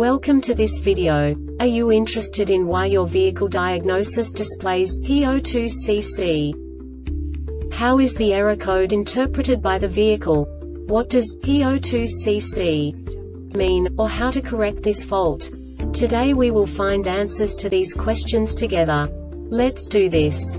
Welcome to this video. Are you interested in why your vehicle diagnosis displays P02CC? How is the error code interpreted by the vehicle? What does P02CC mean, or how to correct this fault? Today we will find answers to these questions together. Let's do this.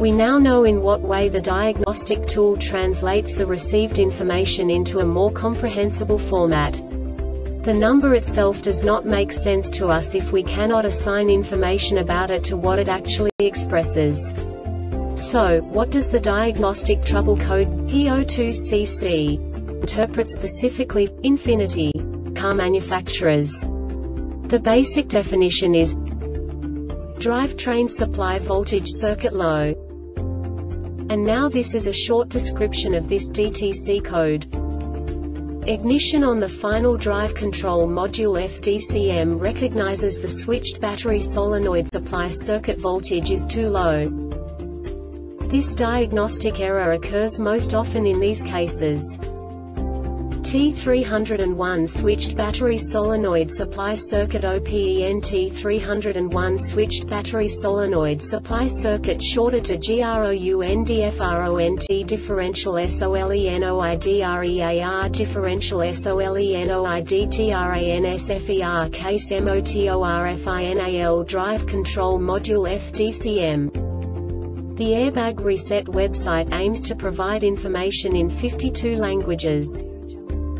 We now know in what way the diagnostic tool translates the received information into a more comprehensible format. The number itself does not make sense to us if we cannot assign information about it to what it actually expresses. So, what does the diagnostic trouble code P02CC interpret specifically infinity car manufacturers? The basic definition is drivetrain supply voltage circuit low. And now this is a short description of this DTC code. Ignition on the final drive control module FDCM recognizes the switched battery solenoid supply circuit voltage is too low. This diagnostic error occurs most often in these cases. T301 switched battery solenoid supply circuit OPEN T301 switched battery solenoid supply circuit shorted to GROUNDFRONT differential SOLENOIDREAR differential SOLENOIDTRANSFER case MOTORFINAL drive control module FDCM. The Airbag Reset website aims to provide information in 52 languages.